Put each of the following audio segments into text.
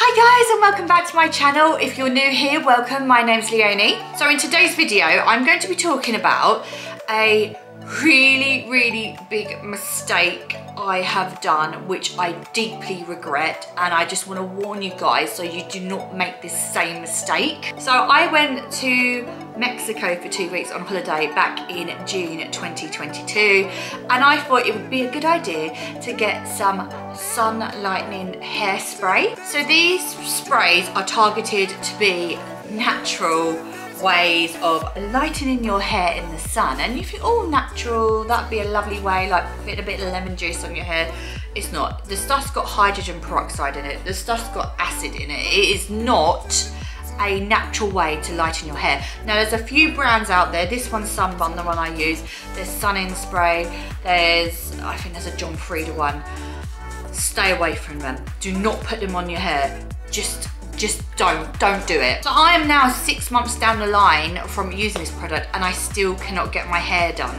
Hi guys and welcome back to my channel. If you're new here, welcome. My name's Leonie. So in today's video, I'm going to be talking about a really, really big mistake I have done, which I deeply regret. And I just want to warn you guys so you do not make this same mistake. So I went to Mexico for two weeks on holiday back in June 2022. And I thought it would be a good idea to get some sun lightening hairspray. So these sprays are targeted to be natural ways of lightening your hair in the sun. And if you're all natural, that'd be a lovely way, like put a bit of lemon juice on your hair. It's not. The stuff's got hydrogen peroxide in it. The stuff's got acid in it. It is not a natural way to lighten your hair. Now there's a few brands out there. This one's Sun Bum, the one I use. There's Sun In Spray. There's, I think there's a John Frieda one. Stay away from them. Do not put them on your hair. Just just don't, don't do it. So I am now six months down the line from using this product and I still cannot get my hair done.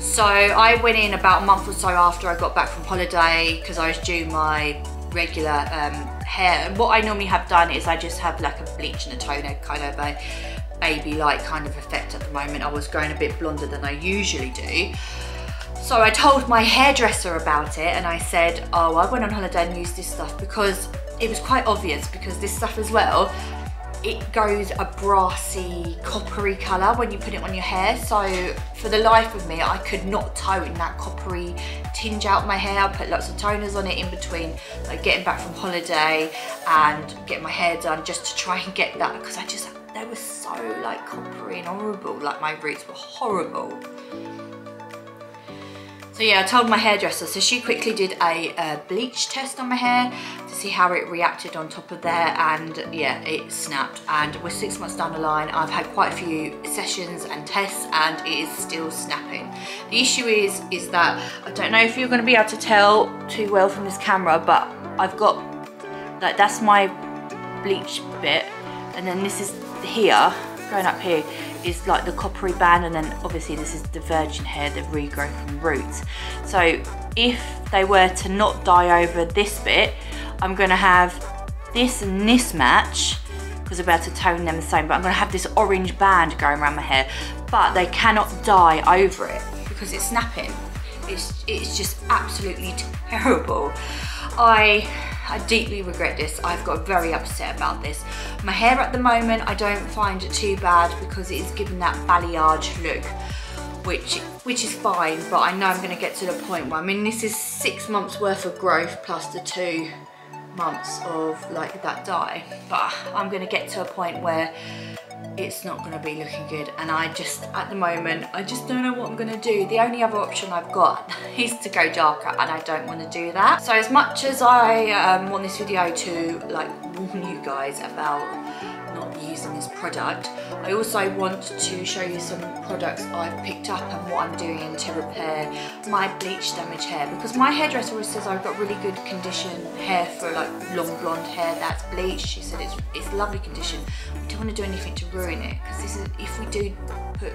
So I went in about a month or so after I got back from holiday because I was due my regular um, hair. And what I normally have done is I just have like a bleach and a toner kind of a baby like kind of effect at the moment. I was going a bit blonder than I usually do. So I told my hairdresser about it and I said, oh, I went on holiday and used this stuff because it was quite obvious because this stuff as well, it goes a brassy, coppery colour when you put it on your hair. So for the life of me, I could not tone that coppery tinge out my hair. I put lots of toners on it in between like getting back from holiday and getting my hair done just to try and get that because I just, they were so like coppery and horrible. Like my roots were horrible. So yeah, I told my hairdresser, so she quickly did a, a, bleach test on my hair to see how it reacted on top of there and yeah, it snapped. And we're six months down the line, I've had quite a few sessions and tests and it is still snapping. The issue is, is that, I don't know if you're gonna be able to tell too well from this camera, but I've got, like that's my bleach bit and then this is here, going up here, is like the coppery band and then obviously this is the virgin hair, the regrowth from roots. So if they were to not dye over this bit, I'm gonna have this and this match because I'm about to tone them the same, but I'm gonna have this orange band going around my hair, but they cannot dye over it because it's snapping. It's, it's just absolutely terrible. I I deeply regret this. I've got very upset about this. My hair at the moment, I don't find it too bad because it is giving that balayage look, which which is fine, but I know I'm gonna get to the point where, I mean, this is six months worth of growth plus the two months of like that dye, but I'm gonna get to a point where it's not to be looking good. And I just at the moment I just don't know what I'm going to do. The only other option I've got is to go darker and I don't want to do that. So as much as I um, want this video to like warn you guys about using this product. I also want to show you some products I've picked up and what I'm doing to repair my bleach damaged hair because my hairdresser always says I've got really good condition hair for like long blonde hair that's bleached. She said it's, it's lovely condition. We don't want to do anything to ruin it because this is if we do put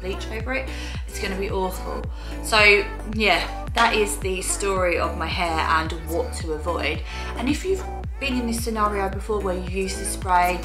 bleach over it, it's going to be awful. So yeah, that is the story of my hair and what to avoid. And if you've been in this scenario before where you've used the spray,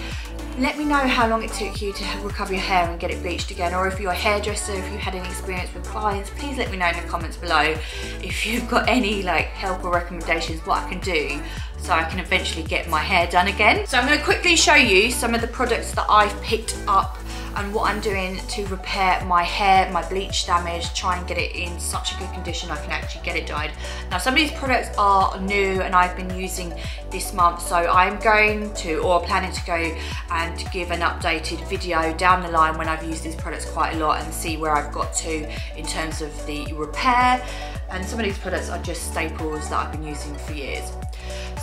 let me know how long it took you to recover your hair and get it bleached again or if you're a hairdresser, if you had any experience with clients, please let me know in the comments below if you've got any like help or recommendations what I can do so I can eventually get my hair done again. So I'm going to quickly show you some of the products that I've picked up and what I'm doing to repair my hair, my bleach damage, try and get it in such a good condition I can actually get it dyed. Now some of these products are new and I've been using this month so I'm going to or planning to go and give an updated video down the line when I've used these products quite a lot and see where I've got to in terms of the repair and some of these products are just staples that I've been using for years.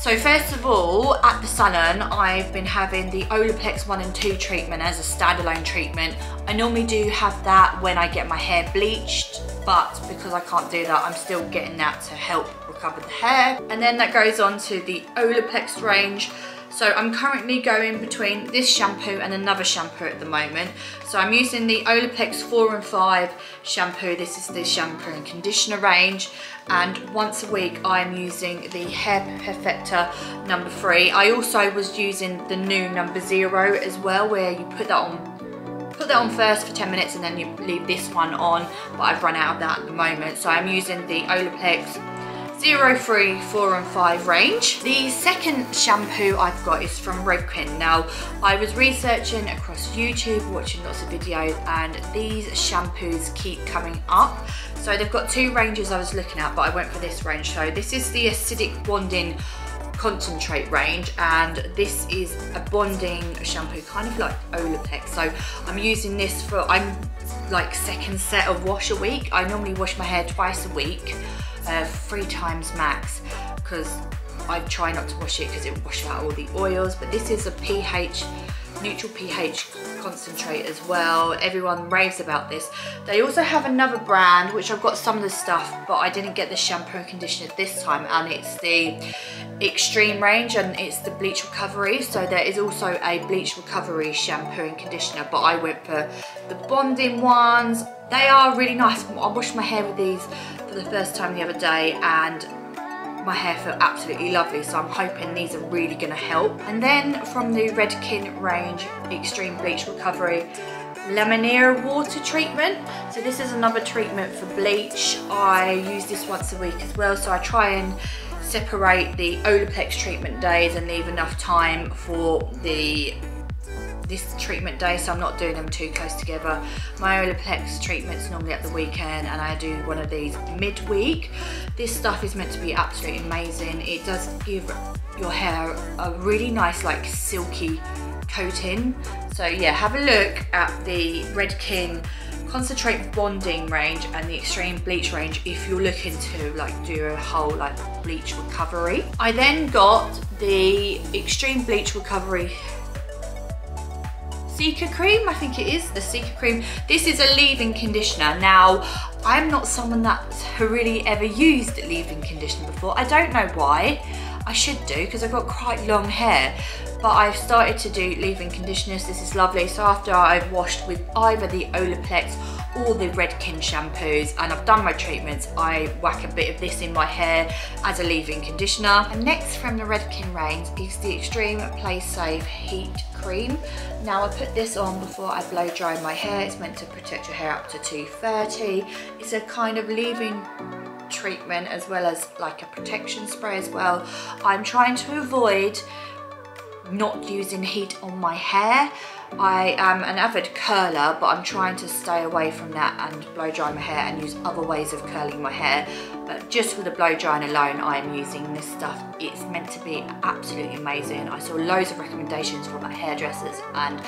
So first of all, at the salon, I've been having the Olaplex 1 and 2 treatment as a standalone treatment. I normally do have that when I get my hair bleached, but because I can't do that, I'm still getting that to help recover the hair. And then that goes on to the Olaplex range. So I'm currently going between this shampoo and another shampoo at the moment. So I'm using the Olaplex 4 and 5 shampoo. This is the shampoo and conditioner range. And once a week I'm using the Hair Perfector number 3. I also was using the new number 0 as well where you put that on put that on first for 10 minutes and then you leave this one on but I've run out of that at the moment so I'm using the Olaplex 03 4 and 5 range. The second shampoo I've got is from Redken. Now, I was researching across YouTube, watching lots of videos, and these shampoos keep coming up. So they've got two ranges I was looking at, but I went for this range. So this is the Acidic Bonding concentrate range and this is a bonding shampoo kind of like Olaplex so I'm using this for I'm like second set of wash a week I normally wash my hair twice a week uh, three times max because I try not to wash it because it will wash out all the oils but this is a pH neutral pH concentrate as well. Everyone raves about this. They also have another brand which I've got some of the stuff but I didn't get the shampoo and conditioner this time and it's the extreme range and it's the bleach recovery. So there is also a bleach recovery shampoo and conditioner but I went for the bonding ones. They are really nice. I washed my hair with these for the first time the other day and my hair felt absolutely lovely so I'm hoping these are really going to help. And then from the Redken range Extreme Bleach Recovery Lamellar water treatment. So this is another treatment for bleach. I use this once a week as well so I try and separate the Olaplex treatment days and leave enough time for the this treatment day, so I'm not doing them too close together. My Olaplex treatment's normally at the weekend and I do one of these midweek. This stuff is meant to be absolutely amazing. It does give your hair a really nice like silky coating. So yeah, have a look at the Redken concentrate bonding range and the extreme bleach range if you're looking to like do a whole like bleach recovery. I then got the extreme bleach recovery Cica Cream, I think it is, the Cica Cream. This is a leave-in conditioner. Now, I'm not someone that's really ever used leave-in conditioner before. I don't know why. I should do because I've got quite long hair but I've started to do leave-in conditioners. This is lovely. So after I've washed with either the Olaplex or the Redken shampoos and I've done my treatments I whack a bit of this in my hair as a leave-in conditioner. And next from the Redken range is the Extreme Play Safe Heat Cream. Now I put this on before I blow dry my hair. It's meant to protect your hair up to 230 it's a kind of leave-in treatment as well as like a protection spray as well. I'm trying to avoid not using heat on my hair I am an avid curler, but I'm trying to stay away from that and blow dry my hair and use other ways of curling my hair. But just for the blow drying alone, I am using this stuff. It's meant to be absolutely amazing. I saw loads of recommendations from hairdressers and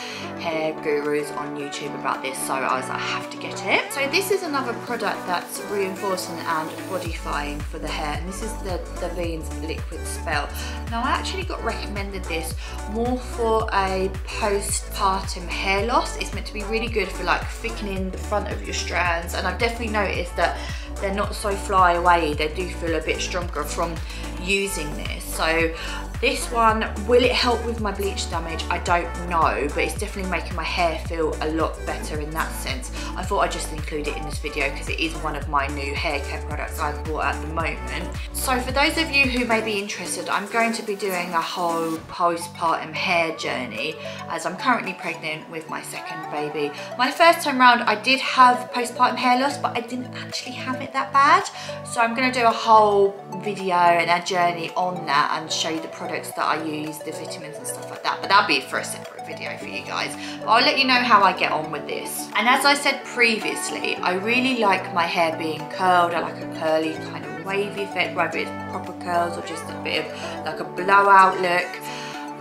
hair gurus on YouTube about this, so I was like, I have to get it. So this is another product that's reinforcing and bodyfying for the hair, and this is the Davines Liquid Spell. Now I actually got recommended this more for a post-party postpartum hair loss. It's meant to be really good for like thickening the front of your strands and I've definitely noticed that they're not so fly away. They do feel a bit stronger from using this. So this one, will it help with my bleach damage? I don't know, but it's definitely making my hair feel a lot better in that sense. I thought I'd just include it in this video because it is one of my new hair care products I've bought at the moment. So for those of you who may be interested, I'm going to be doing a whole postpartum hair journey as I'm currently pregnant with my second baby. My first time round, I did have postpartum hair loss, but I didn't actually have it that bad. So I'm gonna do a whole video and a journey on that and show you the product products that I use, the vitamins and stuff like that, but that'll be for a separate video for you guys. But I'll let you know how I get on with this. And as I said previously, I really like my hair being curled. I like a curly kind of wavy effect, whether it's proper curls or just a bit of like a blowout look.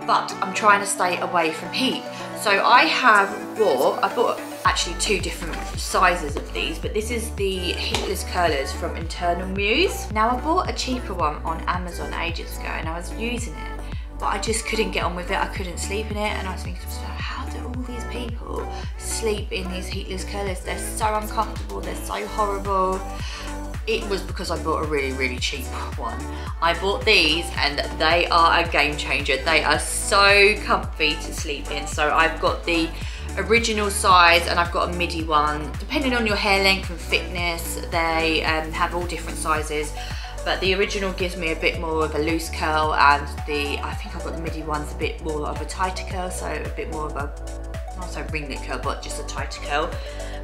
But I'm trying to stay away from heat. So I have bought, I bought actually two different sizes of these, but this is the heatless curlers from Eternal Muse. Now I bought a cheaper one on Amazon ages ago and I was using it, but I just couldn't get on with it. I couldn't sleep in it and I was thinking, how do all these people sleep in these heatless curlers? They're so uncomfortable, they're so horrible it was because I bought a really, really cheap one. I bought these and they are a game changer. They are so comfy to sleep in. So I've got the original size and I've got a midi one. Depending on your hair length and thickness, they um, have all different sizes. But the original gives me a bit more of a loose curl and the, I think I've got the midi one's a bit more of a tighter curl, so a bit more of a, not so ringlet curl, but just a tighter curl.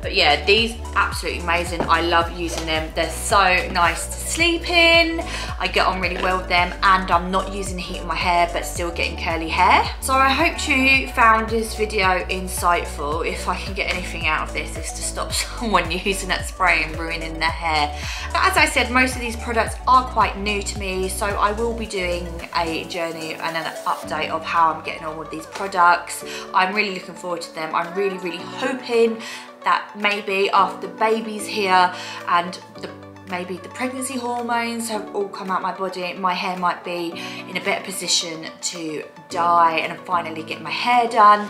But yeah, these absolutely amazing. I love using them. They're so nice to sleep in. I get on really well with them and I'm not using heat in my hair but still getting curly hair. So I hope you found this video insightful. If I can get anything out of this is to stop someone using that spray and ruining their hair. But as I said, most of these products are quite new to me so I will be doing a journey and an update of how I'm getting on with these products. I'm really looking forward to them. I'm really, really hoping that maybe after the baby's here and the maybe the pregnancy hormones have all come out my body, my hair might be in a better position to dye and finally get my hair done.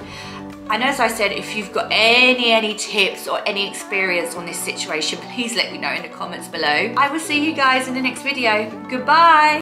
And as I said, if you've got any, any tips or any experience on this situation, please let me know in the comments below. I will see you guys in the next video. Goodbye.